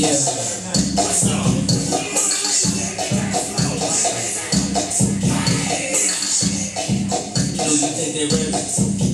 Yeah. You know you think they ready?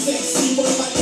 ¿A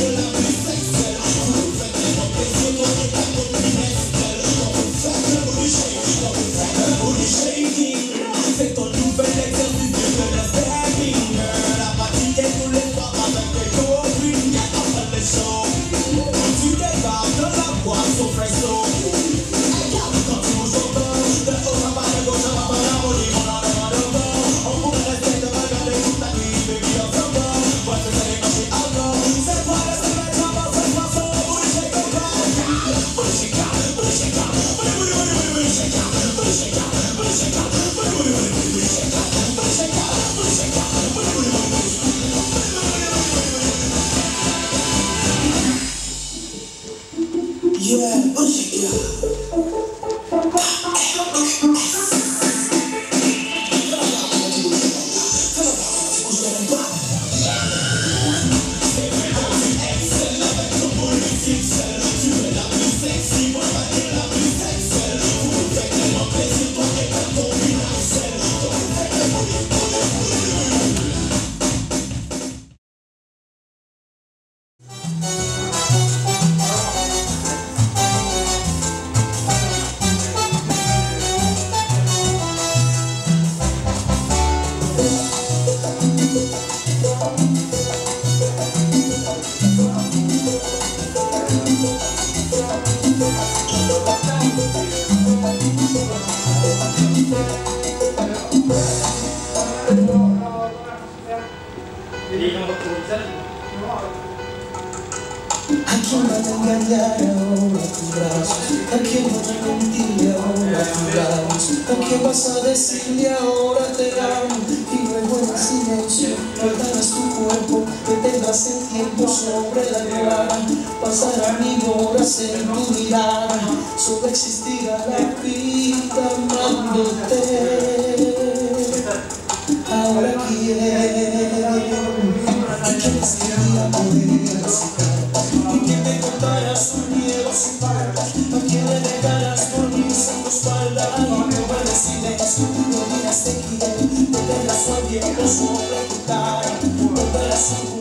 engañar ahora tus brazos? ¿A quién va a ahora tus labios? ¿A quién vas a decirle ahora te amo? Y luego en silencio guardarás tu cuerpo, detendrás el tiempo sobre la almohada Pasarán mil horas en tu mirada, solo existirá la vida amándote Ahora quiero, y que este día poder coração